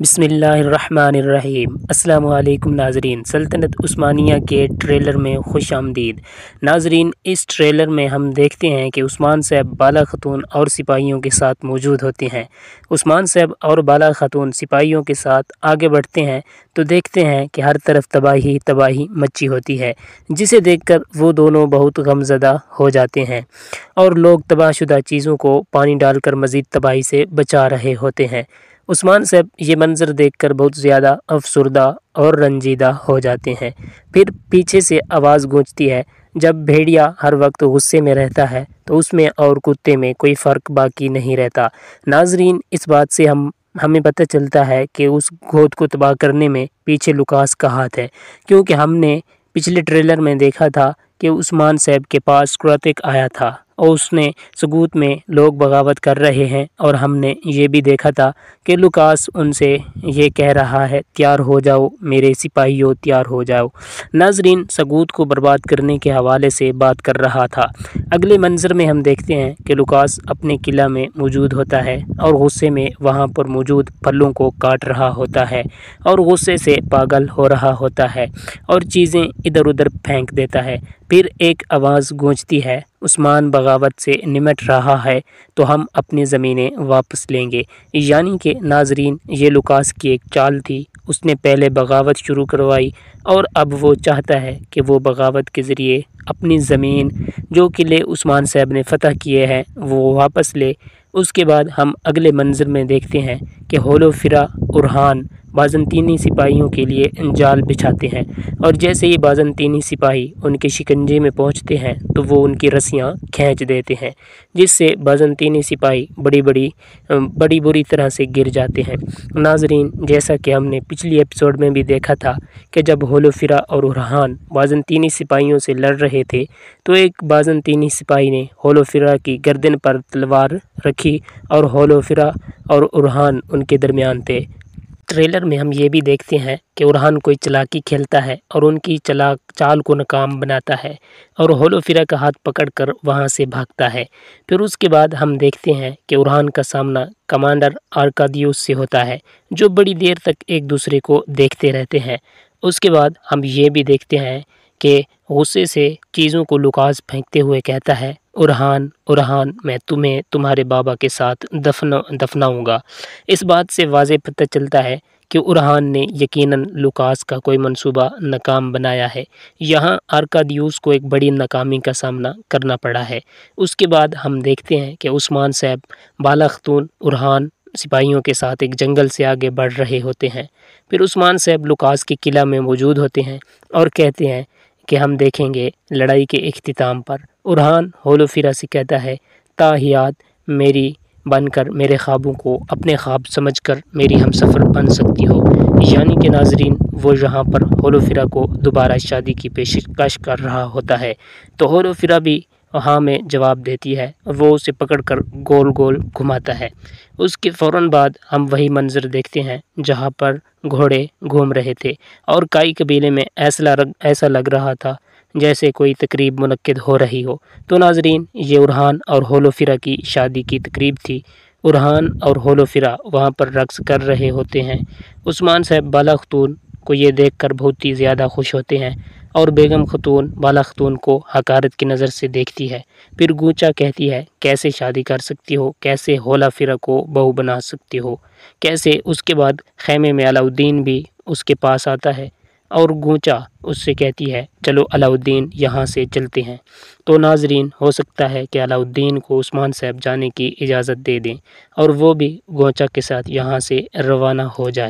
बिसमीम अल्लाम नाजरीन। सल्तनत उस्मानिया के ट्रेलर में खुश आमदीद। नाजरीन, इस ट्रेलर में हम देखते हैं कि उस्मान साहब बाला ख़तून और सिपाहियों के साथ मौजूद होते हैं। उस्मान साहब और बाला ख़तून सिपाहियों के साथ आगे बढ़ते हैं तो देखते हैं कि हर तरफ़ तबाही तबाही मची होती है, जिसे देखकर वो दोनों बहुत गमज़दा हो जाते हैं और लोग तबाहशुदा चीज़ों को पानी डालकर मज़ीद तबाही से बचा रहे होते हैं। उस्मान साहब ये मंज़र देखकर बहुत ज़्यादा अफसरदा और रंजीदा हो जाते हैं। फिर पीछे से आवाज़ गूंजती है, जब भेड़िया हर वक्त गुस्से में रहता है तो उसमें और कुत्ते में कोई फ़र्क बाकी नहीं रहता। नाजरीन, इस बात से हम, हमें पता चलता है कि उस गोद को तबाह करने में पीछे लुकास का हाथ है, क्योंकि हमने पिछले ट्रेलर में देखा था कि उस्मान साहब के पास क्रतिक आया था। और उसने सबूत में लोग बगावत कर रहे हैं। और हमने ये भी देखा था कि लुकास उनसे ये कह रहा है, तैयार हो जाओ, मेरे सिपाहियों, तैयार हो जाओ। नाजरीन सबूत को बर्बाद करने के हवाले से बात कर रहा था। अगले मंज़र में हम देखते हैं कि लुकास अपने किला में मौजूद होता है और गुस्से में वहाँ पर मौजूद फलों को काट रहा होता है और गुस्से से पागल हो रहा होता है और चीज़ें इधर उधर फेंक देता है। फिर एक आवाज़ गूंजती है उस्मान बगावत से निमट रहा है तो हम अपनी ज़मीनें वापस लेंगे। यानी कि नाजरीन, ये लुकास की एक चाल थी। उसने पहले बगावत शुरू करवाई, और अब वो चाहता है कि वो बगावत के ज़रिए अपनी ज़मीन, जो किले उस्मान साहब ने फ़तह किए हैं, वो वापस ले। उसके बाद हम अगले मंज़र में देखते हैं कि होलो फिरा उरहान बाज़नतीनी सिपाहियों के लिए जाल बिछाते हैं। और जैसे ही बाज़नतीनी सिपाही उनके शिकंजे में पहुँचते हैं तो वो उनकी रस्सियाँ खींच देते हैं, जिससे बाज़नतीनी सिपाही बड़ी बड़ी बड़ी बुरी तरह से गिर जाते हैं। नाजरीन, जैसा कि हमने पिछली एपिसोड में भी देखा था कि जब होलोफिरा और उरहान बाज़नतीनी सिपाहियों से लड़ रहे थे तो एक बाज़नतीनी सिपाही ने होलोफिरा की गर्दन पर तलवार रखी और होलोफिरा और उरहान उनके दरमियान थे। ट्रेलर में हम ये भी देखते हैं कि उरहान कोई चलाकी खेलता है और उनकी चला चाल को नाकाम बनाता है और होलोफिरा का हाथ पकड़कर वहाँ से भागता है। फिर उसके बाद हम देखते हैं कि उरहान का सामना कमांडर आर्कादियोस से होता है, जो बड़ी देर तक एक दूसरे को देखते रहते हैं। उसके बाद हम ये भी देखते हैं कि गुस्से से चीज़ों को लुकास फेंकते हुए कहता है, उरहान उरहान, मैं तुम्हें, तुम्हारे बाबा के साथ दफन, दफनाऊँगा। इस बात से वाज पता चलता है कि उरहान ने यकीनन लुकास का कोई मंसूबा नाकाम बनाया है। यहाँ आर्कादियूस को एक बड़ी नाकामी का सामना करना पड़ा है। उसके बाद हम देखते हैं कि उस्मान साहब बाला खतून उरहान सिपाहियों के साथ एक जंगल से आगे बढ़ रहे होते हैं। फिर उस्मान साहब लुकास के किला में मौजूद होते हैं और कहते हैं कि हम देखेंगे लड़ाई के अख्ताम पर। उरहान होलोफिरा से कहता है, ताहियात मेरी बनकर, मेरे ख्वाबों को अपने ख्वाब समझकर मेरी हम सफ़र बन सकती हो। यानी कि नाजरीन, वो यहाँ पर होलोफिरा को दोबारा शादी की पेशकश कर रहा होता है। तो होलोफिरा भी हाँ में जवाब देती है। वो उसे पकड़कर गोल गोल घुमाता है। उसके फ़ौर बाद हम वही मंज़र देखते हैं, जहाँ पर घोड़े घूम रहे थे और काई कबीले में ऐसा ऐसा लग रहा था जैसे कोई तकरीब मनद हो रही हो। तो नाजरीन, ये उरहान और होलोफिरा की शादी की तकरीब थी। उरहान और होलोफिरा वहाँ पर रक्स कर रहे होते हैं। उस्मान साहब बाला खतून को ये देख कर बहुत ही ज़्यादा खुश होते हैं और बेगम खतून, बाला खतून को हकारत की नज़र से देखती है। फिर गूंचा कहती है, कैसे शादी कर सकती हो? कैसे होला फिरा को बहू बना सकती हो? कैसे उसके बाद खैमे में अलाउद्दीन भी उसके पास आता है? और गूंचा उससे कहती है, चलो अलाउद्दीन यहाँ से चलते हैं। तो नाजरीन, हो सकता है कि अलाउद्दीन को उस्मान साहब जाने की इजाज़त दे दें और वो भी गोचा के साथ यहाँ से रवाना हो जाए।